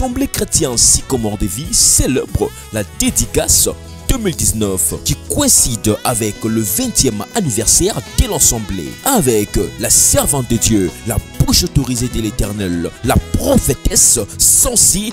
l'Assemblée chrétienne Sycomore de Vie célèbre la dédicace 2019 qui coïncide avec le 20e anniversaire de l'Assemblée avec la servante de Dieu, la bouche autorisée de l'Éternel, la prophétesse Sansi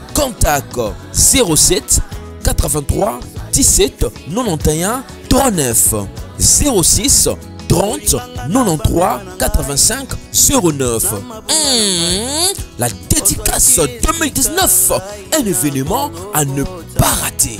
Contact 07 83 17 91 39 06 30 93 85 09. la dédicace 2019, un événement à ne pas rater.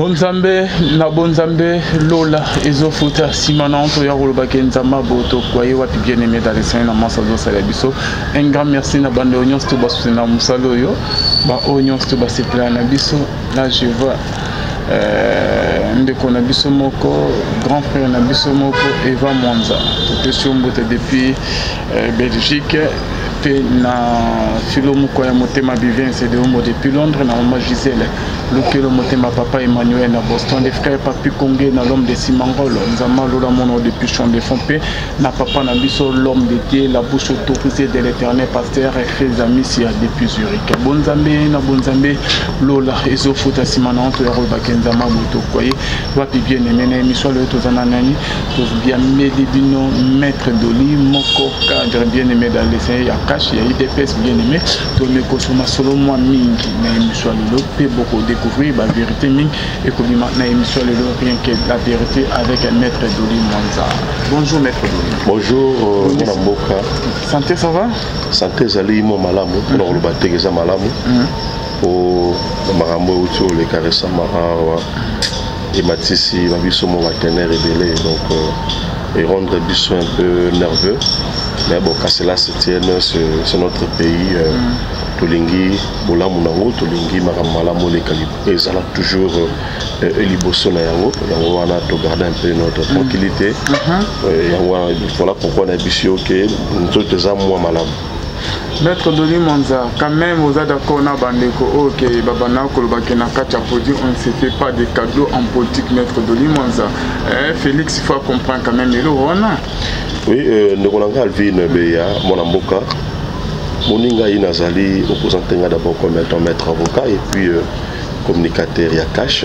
bonzambe na bonzambe lola ezofuta nsima na nto ya koloba ke nzambe aboto kwa ye wapi bien aimé dalesani na mwasi azosala biso un grand merci na bande oyo nyonso to basutena mosala oyo baoyo nyonso to basepela na biso la je vois euh, ndeko na biso moko grand frère na biso moko eva mwanza topesi yo mbote depuis eh, belgique mpe na filo moko ya motema bivince de homo depuis londres na mama gisele lukelo motema papa emmanuel na boston de frère papi conge na l'homme de simangol nzama lola mono depuis champ de fond mpe na papa na biso l'homme de dieu la bouche autorisée de l'éternel pasteur chrisa misia depuis zurich bonzambe na bonzambe lola ezofuta nsima na yango toya kolobake nzama boye tokoye wapi bien aimé na emission loyo toza na nani tobiameli bino maître doli moko cadre bien aimé dans le seigneur ya cash ya idps bien aimé tone kosoma solo mwa mingi na émission ya lelo mpe bokodécouvrir bavérité mingi ekobima na émission ya lelo rien que la vérité avec maître doli mwanza bonjour maître doli bonjour euh, mwana mboka santé ça va santé ezali mwa malamu mpona mhm. koloba teke eza malamu mpo mhm. makambo euti oleka récemment awa ah, ematisi na biso mwa batenere ebele donc euh, erendre biso un peu nerveux mais bon qu'à cela se tienne c'est notre pays euh, mm. tolingi bolamu na yango tolingi makambo malamu oleka ezala toujours euh, euh, liboso na yango yango wana togarde un peu notre mm. tranquillité uh-huh. euh, yango wana voilà pourquoi na biso yo ke nzoto eza mwa malamu Maître Denis Monza, quand même oza d'accord na bandeko oyo ke babanda koloba ke na kati ya politique on ne se fait pas des cadeaux en politique Maître Denis Monza. Eh, Félix faut comprendre quand même eloko wana. Oui, euh, ndeko na ngai Alvine Beya, mwana mboka moni ngai nazali opposante ngai d'abord comme étant maître avocat et puis euh, communicateur ya cash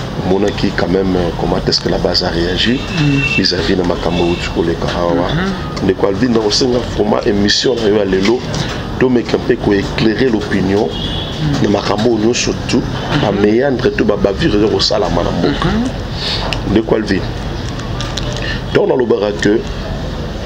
omonaki quand même euh, comment est-ce que la base a réagi mm. vis-à-vis na makambo outi koleka awa mm-hmm. ndeko alvin nakosenga vraiment émission na yo ya lelo tomeka mpe koéclaire l'opinion mm. na makambo oyo nyonso tu mm-hmm. baméandre to babavire eza kosalama na mboka mm-hmm. ndeko alvin ntango nalobaka que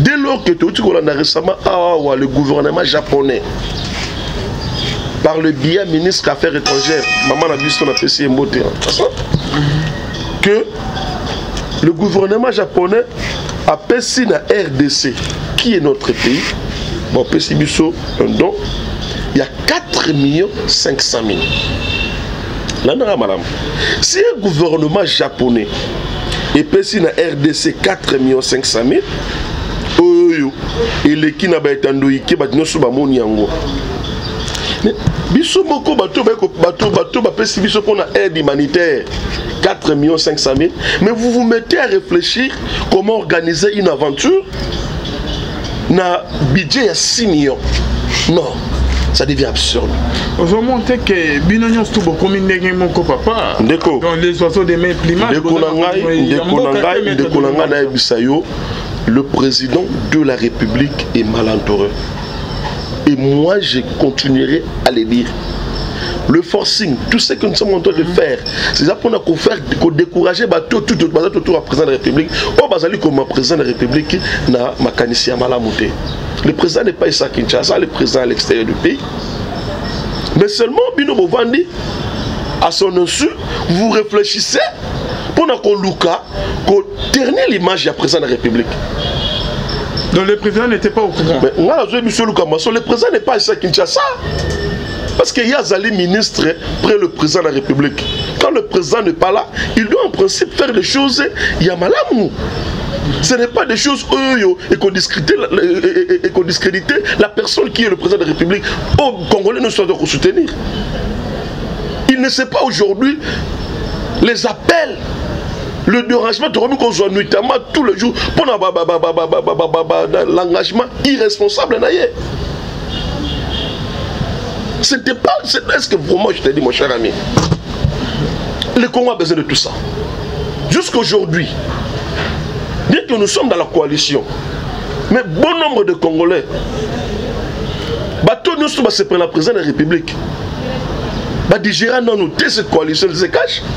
dès lors que touti kolanda récemment awa le gouvernement japonais par le biais ministre affaires étrangères mama na biso napesi ye mbote que le gouvernement japonais apesi na rdc qui est notre pays bapesi biso un don ya 4 millions 500 000 landaka malamu si un gouvernement japonais epesi na rdc 4 million 500 000 oyo eleki na baetandoike bato nyonso bamoni yango biso moko bato bato bato bapesi biso mpona aide humanitaire 4 millions 500 000 mais vous vous mettez à réfléchir comment organiser une aventure na budget ya 6 millions non ça devient absurde ozomonte ke bino nyonso tu bokomi ndenge moko papa ndeko donc les oiseaux de mai plima ndeko na ngai ndeko na ngai ndeko na ngai nayebisa yo le président de la république est malentoureux et moi je continuerai à le dire le forcing, tout ce que nous sommes en train de faire, c'est ça pour nous faire, pour décourager tout, tout, tout, tout, tout, président de la République. Oh, Bazali, comme président de la République, na makanisi malamouté. Le président n'est pas ici à Kinshasa, le président à l'extérieur du pays. Mais seulement, Bino Bovandi, à son insu, vous réfléchissez pour nous Luka, qu'on ternit l'image du président de la République. Donc le président n'était pas au courant. Mais, le président n'est pas ici à Kinshasa. Parce qu'il y a des ministre près le président de la République. Quand le président n'est pas là, il doit en principe faire des choses Il y a yamalamu. Ce n'est pas des choses oyo et qu'on discrédite, la personne qui est le président de la République. au Congolais ne soit pas soutenir. Il ne sait pas aujourd'hui les appels le dérangement tokomi kozwa notamment tous les jours pour l'engagement irresponsable n'ayez. C'était pas. Est-ce que vraiment, je te dis, mon cher ami, le Congo a besoin de tout ça. Jusqu'aujourd'hui, dès que nous sommes dans la coalition, mais bon nombre de Congolais, bateau nous sommes prendre la présidence de la République. Bah, digérer non nous de cette coalition se cache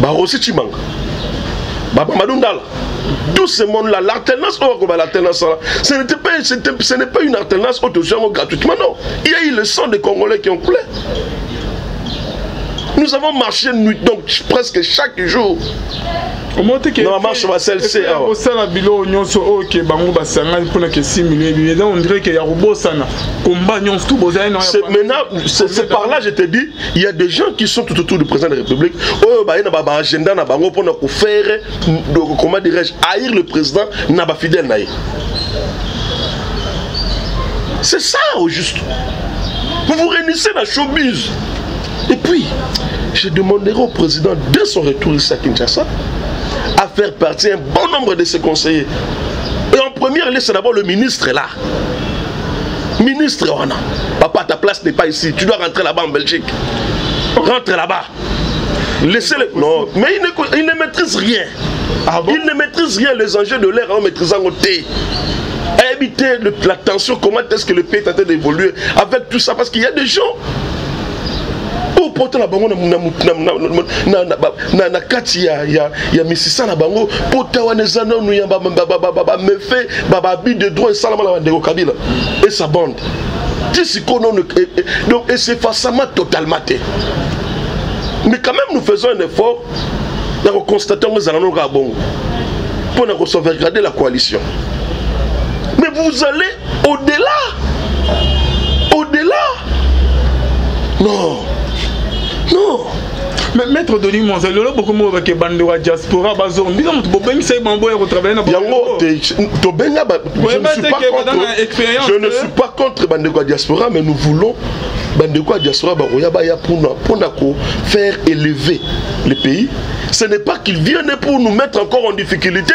barosi chimanga babambadundala tout ce monde là l'alternance oyo akoba l'alternance wana ce n'était pas ce n'est pas une alternance oyo tozwi yango gratuitement non il y a eu le sang des congolais qui ont coulé nous avons marché nuit donc presque chaque jour marche basalise awa kosala biloko nyonso oyo ke bango basangani mpona ke simile ebi donc ondire ke ya kobosana komba nyonso tu bozali maintenant c'est par là je te dis il y a des gens qui sont tout autour du président de la république oyo oh, baye na baagenda na bango mpona kofaire comment dirais-je haïr le président na bafidèle na ye c'est ça au juste vous vous réunissez na showbuse et puis je demanderai au président, dès son retour ici à Kinshasa, à faire partie un bon nombre de ses conseillers. Et en première liste, d'abord le ministre là. Ministre, Papa, ta place n'est pas ici. Tu dois rentrer là-bas en Belgique. Rentre là-bas. Laissez-le. Non, mais il ne, maîtrise rien. Ah il ne maîtrise rien les enjeux de l'air en maîtrisant le thé. Éviter la tension, comment est-ce que le pays est en train d'évoluer avec tout ça Parce qu'il y a des gens mpota na bango na kati ya misisa na bango mpota wana eza nanu ya bamefe baabus de droit esalama na bandeko kabila esa bande ti sikoyo nanu donc esefasama totalement te mais quand même nous faisons un effort ya koconstate yango ezala nano kaka bongo mpo na kosauvegarde la coalition mais vous allez au-delà au-delà non non mais maître denis monza lelo bokomi oyo bake bandeko ya diaspora bazongo bino moto bobengisaki bango boya kotravaille na yango tobenga je ne suis pas contre bandeko ya diaspora mais nous voulons bandeko ya diaspora bakoya baya mpona ko faire élever le pays ce n'est pas qu'ils viennent pour nous mettre encore en difficulté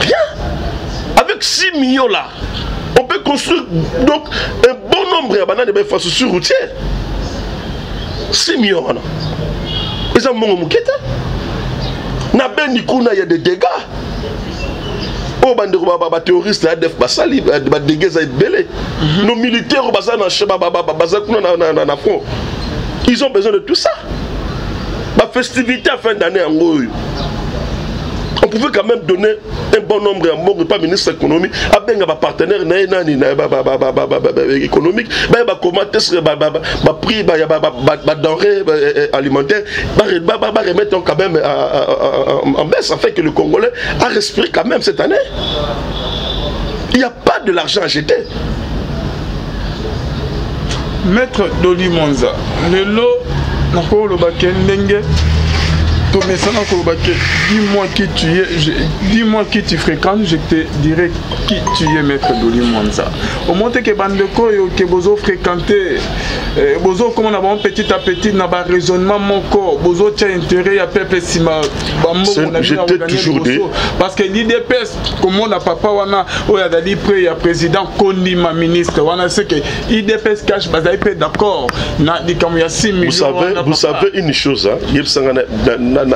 Rien. Avec 6 millions là, on peut construire donc un bon nombre de bananes de infrastructures routières. 6 millions wana. Eza mongo muketa. Na beni kuna il y a des dégâts. oyo bandeko baterroriste ya adf basali badege eza ebele mhm. nos militaires oyo baza baza kuna na front ils ont besoin de tout ça bafestivité ya fin d'année yango oyo on pouvait quand même donner un bon nombre ya mbongo epa ministre économie abenga bapartenaire na ye nani économique baye bakoma te soki baprix ya badenré alimentaire baremettre quand même en baisse afin que le congolais a respiré quand même cette année il n'y a pas de l'argent à jeter Maître Dolly Monza, lelo nakoloba ke ndenge tomesana koloba ke dis-moi qui tu es, dis-moi qui tu fréquentes, je te dirai qui tu es Maître Dolly Monza. Omonte ke bandeko oyo ke bozo fréquenter eh, bozo koma na bango petit à petit na ba raisonnement moko bozo tia intérêt ya peuple sima bambongo na bino ya organiser parce que l'IDPS komona papa wana oyo azali pre ya président kondima ministre wana seke idps cash bazali mpe d'accord na likambo ya 6 million vous savez une chose yebisanga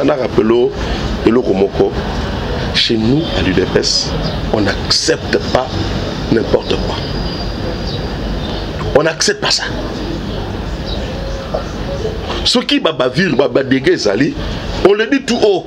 na rappelo eloko moko chez nous à l'udps on n'accepte pas n'importe quoi on n'accepte pas ça soki babavire babadege ezali on le dit tout haut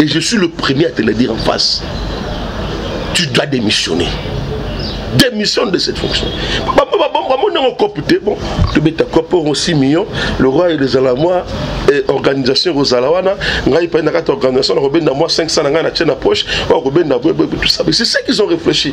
et je suis le premier à te le dire en face tu dois démissionner démissionne de cette fonction bamoni yango cope te bon tobeta cope oyo 6 million le roi elezala mwa eh, organisation ekozala wana ngai pai na kati organisation nakobenda mwa 500 na ngai na tie na poche oyo akobenda boye boye tout ça c'est ce qu'ils ont réfléchi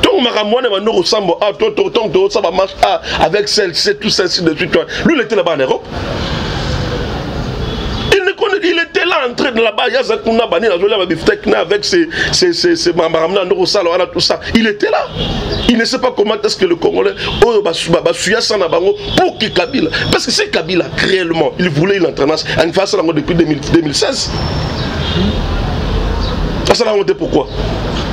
ntango makambo wana ebandi kosambwa a ntango tozosala bamarche a avec celle c tout ça ainsi de suite lui lete na bana europe il était là entré de là-bas yaza kuna bani nazolia babiftek na avec makambo na ndoko osala wana tout ça il était là il ne sait pas comment est-ce que le congolais oyo basuya sa na bango pour ki kabila parce que c'est kabila réellement il voulait une entraînance angi fa asala yango depuis 2016 asala yango te pourquoi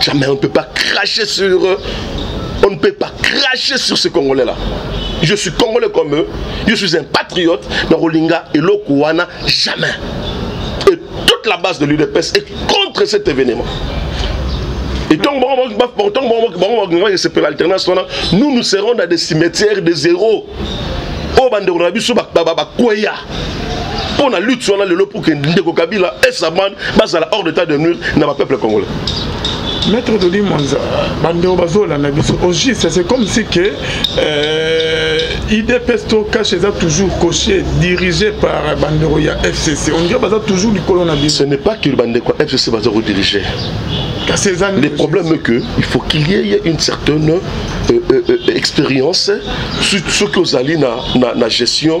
Jamais on ne peut pas cracher sur eux. On ne peut pas cracher sur ces Congolais-là. Je suis Congolais comme eux. Je suis un patriote. Mais Rolinga et jamais. Et toute la base de l'UDPS est contre cet événement. Et tant que c'est l'alternance, nous, nous serons dans des cimetières de zéro. Oh, bandeko na biso bakweya mpo na lutte wana lelo pour que ndeko kabila esaban bazala hors d'état de nuire na bapeuple congolais maître dodi mwanza bandeko bazolanda biso au juste c'est comme si que euh, idps to cash eza toujours coché dirigé par bandeko ya fcc on dirait baza toujours likolo na biso ce n'est pas que bandeko ya fcc baza kodirige le problème est que il faut qu'il y ait une certaine euh, euh, euh expérience soki ozali na, na, na gestion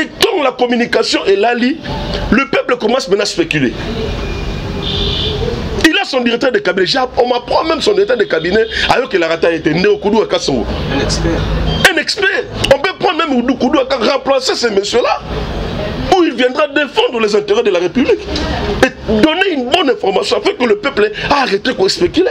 Et quand la communication est Lali, le peuple commence maintenant à spéculer Il a son directeur de cabinet. On m'apprend même son directeur de cabinet alors que la rata était né au Koudou à Kassongo. Un expert. On peut prendre même Oudou Koudou à remplacer ces messieurs-là. Où il viendra défendre les intérêts de la République. Et donner une bonne information afin que le peuple a arrêté de spéculer.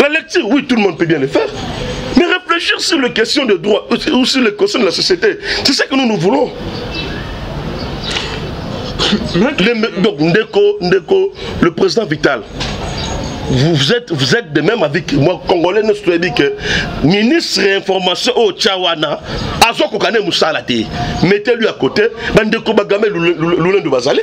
La lecture, oui, tout le monde peut bien le faire. Mais réfléchir sur les questions de droit ou sur les questions de la société, c'est ce que nous, nous voulons. donc, Ndeko, Ndeko, le président Vital, vous êtes, vous êtes de même avec moi, Congolais, nous dit que ministre information au Tchawana, Azokokane Moussa Mettez-lui à côté, Ndeko Bagame, l'un de Bazalé.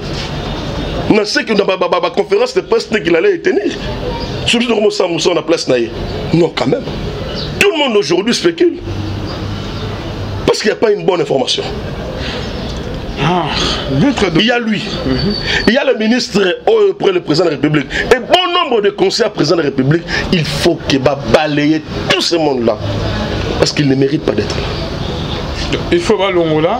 na seki na baconférence de presse te qu'il allait y tenir surtout tokomosala mosala na place na ye non quand même tout le monde aujourd'hui spécule parce qu'il n'y a pas une bonne information Ah, il y a lui, mm -hmm. il y a le ministre euh, auprès le président de la République. Et bon nombre de conseillers président de la République, il faut qu'il va balayer tout ce monde-là. Parce qu'il ne mérite pas d'être là. Il faut pas là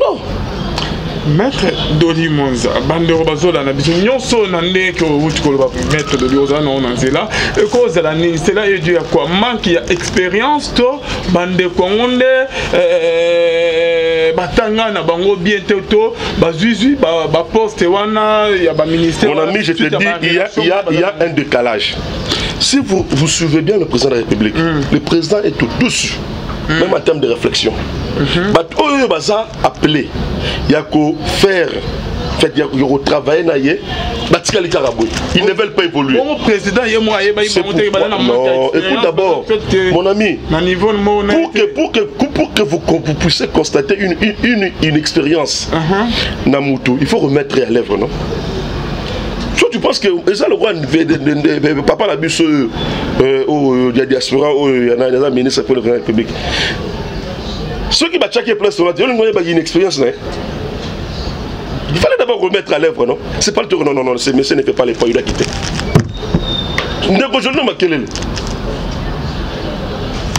non maître doli monza bandeko bazolanda biso nyonso na ndenge outi koloba maître doli ozala nango na nzela ekozala nini cela est dû ya quoi manque ya expérience to bandeko yango nde euh, euh, batanga na bango bien te to bazwizwi baposte wana ya baministère mon ami je te dis il y a, il y a, il y a un décalage si vous, vous suivez bien le président de la république mm. le président est au dessus mm. même en terme de réflexion mm -hmm. bato oyo baza appelé ya kofaire fait ya kotravaille na ye batikali kaka boye ils ne veulent pas évoluer bongo président ye moko ayebaki bango te baza na non écoute d'abord mon ami na niveau moko pour que pour que pour que vous, vous puissiez constater une une une, une expérience uh -huh. na mutu il faut remettre à l'œuvre non so tu penses que eza lokola papa na biso oyo euh, oh, ya diaspora oyo ya nani aza ministre pour le président république soki batiaki place wana te olingo oyebaki une expérience na ye il fallait d'abord remettre à l'œuvre non c'est pas le tour non non non ce monsieur ne fait pas l'effort il doit quitter ndeko jolino makelele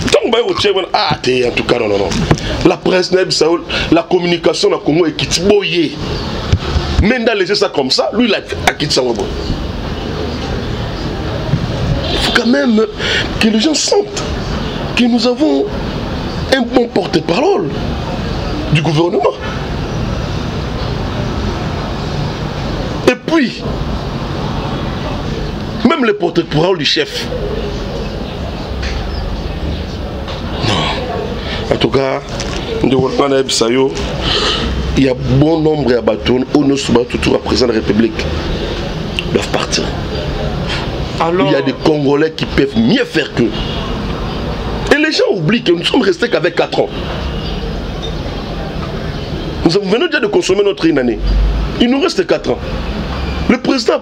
ntango baye kotie wana ah te en tout cas non non non la presse na yebisa la communication na congo ekiti boye mais nda laisser ça comme ça lui il akiti sango boye il faut quand même que les gens sentent que nous avons un bon porte-parole du gouvernement. Et puis, même le porte-parole du chef. Non. En tout cas, il y a bon nombre à bâton nous sommes tout à présent la République doivent partir. Il y a des Congolais qui peuvent mieux faire que les gens oublient que nous sommes restés qu'avec 4 ans. Nous venons déjà de consommer notre une année. Il nous reste 4 ans. Le président a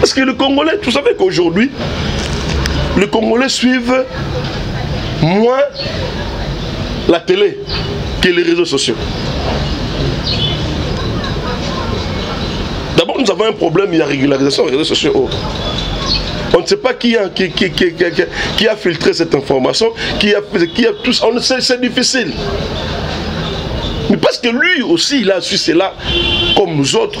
Parce que le Congolais, vous savez qu'aujourd'hui, le Congolais suivent moins la télé que les réseaux sociaux. D'abord, nous avons un problème, il y a régularisation des réseaux sociaux. On ne sait pas qui a, qui, a filtré cette information, qui a, qui a tous. On sait, c'est difficile. Mais parce que lui aussi, il a su cela, comme nous autres,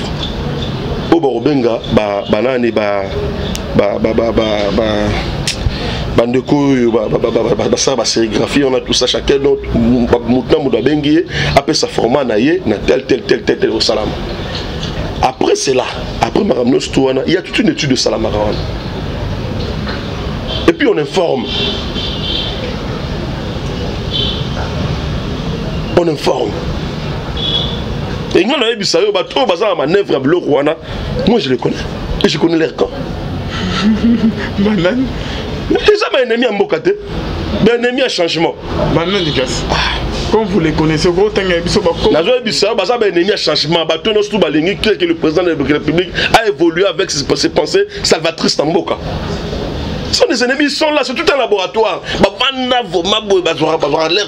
oyo bakobenga banani ba bandeko oyo basala basérigraphie wana tout ça chacun donc motu na motu abengi ye apesa format na ye na tel tel tel tel tel osalama après cela après makambo nyonso to wana ya toute une étude esalamaka wana et puis on informe on informe et nga nayebisa yo bato oyo baza na manœuvre ya biloko wana moi je le connais et je connais leur camp banani eza baennemi ya mboka te baennemi ya changement banani kasi comme vous les connaissez kotanga ya biso nazoyebisa yo baza baennemi ya changement bato nyonso tu balingi keke le président de la république a évolué avec ses pensées salvatrice na mboka sont des ennemis, ils sont là, c'est tout un laboratoire. Babanda, Voma, Bazora, Bazora, l'air.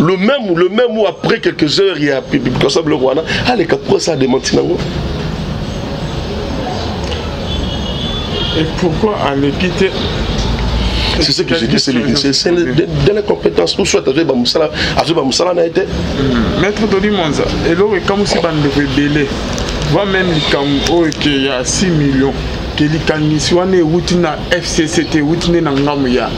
le même le même ou après quelques heures ya publication biloko wana aleka ah, pourquoi ça dementi nango et pourquoi aleki te c'est ce que j'ai dit c'est de la compétence ou soit azwi bamosala azwi bamosala na ye te hmm. maître doli monza eloko ekamwisi bandeko ebele va meme likambo oyo ke ya 6 millions ke likangisi wana ewuti na fcct ewuti nde na ngambo ya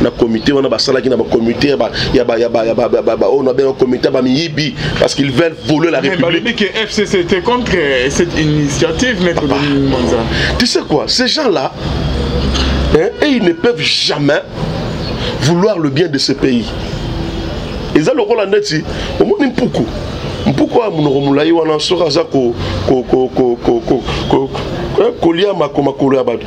na comité wana basalaki na bacomité ya baoyo nabenga comité ya bamiyibi parce qu'ils veulent voler la république fcc était contre euh, cette initiative maître ah, dominique monza tu sais quoi ces gens là hein, et ils ne peuvent jamais vouloir le bien de ce pays eza lokola ndeti omoni mpuku mpuku ya monoko molai wana soki aza kolia makolo ya bato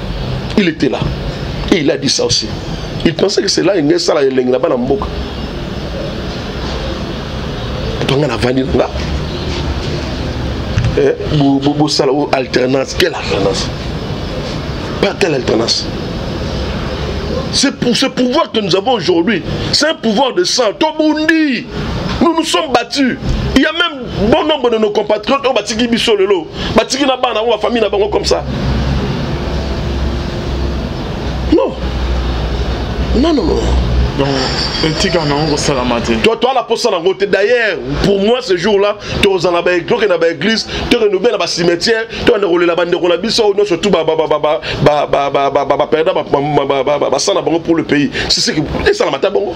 il était là et il a dit ça aussi il pensait que c'est là enge esala elengi na bana mboka to nga navandi na nga eh, bosala o alternance quelle alternance pas quelle alternance c'est pour ce pouvoir que nous avons aujourd'hui c'est un pouvoir de sang tobundi nous nous sommes battus il y a même bon nombre de nos compatriotes oyo batiki biso lelo batiki na bana yango bafamille na bango comme ça non non non non donc etika nango kosalama te toala mposa nango te d'ailleurs pour moi ce jour là tozala na baekloke na baeglise tokende obe na bacimetière tokende kolela bandeko na biso oyo nyonso tu baperda basala na bango pour le pays esalama ata bongo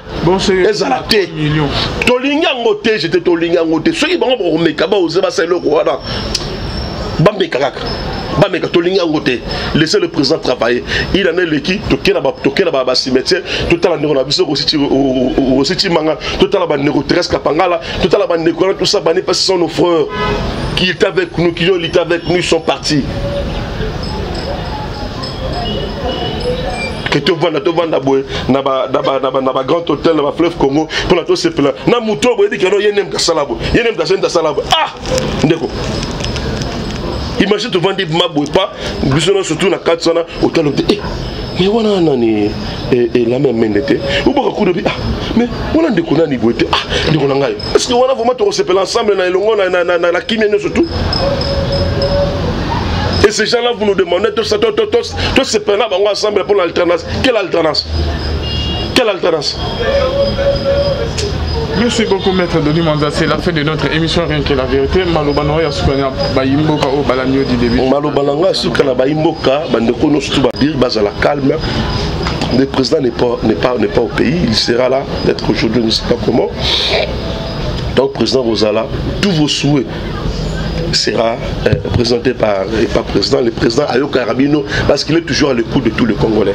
ezala te tolingi yango te jete tolingi yango te soki bango bakomeka baoze basala eloko wana bameka kaka bameka tolingi yango te laisse le président travailler il en eleki toke na bacimetière totala ndeko na biso rosi cimanga totala bandeko therese kapangala totala bandeko wana tosa bani mpasi sont nos frères qui est avec nous qui ont lite avec nous sont partis ke tovanda tovanda boye na bagrand hôtel na bafleuve congo mpona tosepela na moto oyo boyebi keno ye nde moto asala boye ye nde moto asali moto asala boye ah ndeko imagine tovandi maboye pa biso nyonso tu na kati wana otala te eh, mais wana nani eh, eh, ngambe ya mende te obaka kudo bi ah mais wana ndeko nani boye te ah ndeko na ngai est ce que wana vraiment tokosepela ensemble na elongo na kimia nyonso tout et ces gens là vous nous demandez tosepela bango ensemble mpo na alternance quelle alternance quelle alternance Merci beaucoup maître Denis Manza, c'est la fin de notre émission Rien que la vérité. Maloba na ya suka na bayimboka o balanyo di début. Maloba na nga suka na bayimboka bande ko no sutu ba dire bazala calme. Le président n'est pas, pas, pas au pays, il sera là, peut-être aujourd'hui, ne sais pas comment. Donc, président Rosala, tous vos souhaits sera euh, présentés par, le président, le président Ayo Rabino, parce qu'il est toujours à l'écoute de tous les Congolais.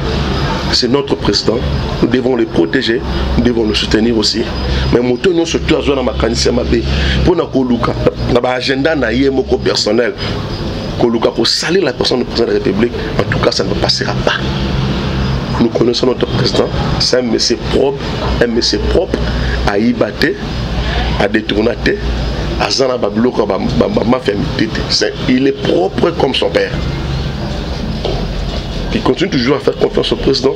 c'est notre président nous devons les protéger nous devons le soutenir aussi mais moto nyonso to azwa na makanisi ya mabe mpona koluka na baagenda na ye moko personnel koluka kosalir la personne du président de la république en tout cas ça ne passera pas nous connaissons notre président c'est un monsieur propre un monsieur propre ayiba te adétourna te aza na babiloko bamafia mitete il est propre comme son père continue toujours à faire confiance au président.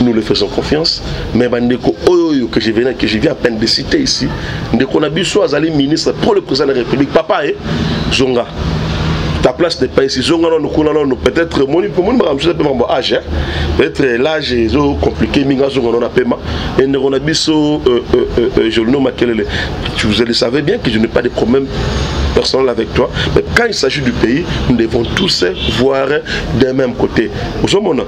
nous le faisons confiance mais bandeko oyo oyo que je viens que je viens à peine de citer ici ndeko na biso azali ministre pour le président de la république papa e zonga ta place n'est pas ici zonga nano kuna nano peut-être omoni omoni makambo mosusu apema mambo age peut-être euh, l'age ezo compliqué mingi azonga nano apema e ndeko na biso euh, euh, jolino makelele vous le savez bien que je n'ai pas de problème personnel avec toi. Mais quand il s'agit du pays, nous devons tous voir d'un même côté. Vous comprenez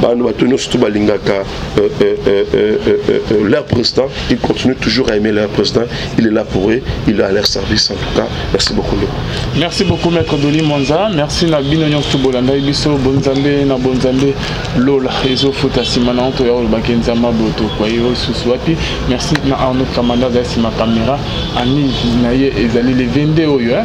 bano bato nyonso to balingaka euh, euh, euh, leur président il continue toujours à aimer leur président il est là pour eux il est à leur service en tout cas merci beaucoup ndeko merci beaucoup maître doli monza merci na bino nyonso to bolandaki biso bonzambe na bonzambe lola ezofuta nsima na oto ya olobaki nzambe aboto kwa ye osusu wapi merci na arnaud kamanda azali nsima kamera ami na ye ezali le 22 oyo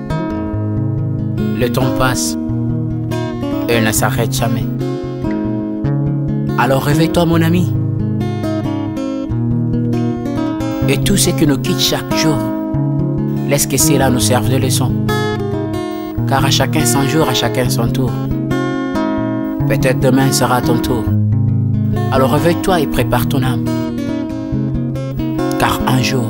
Le temps passe et ne s'arrête jamais. Alors réveille-toi mon ami. Et tout ce qui nous quitte chaque jour, laisse que cela nous serve de leçon. Car à chacun son jour, à chacun son tour. Peut-être demain sera ton tour. Alors réveille-toi et prépare ton âme. Car un jour,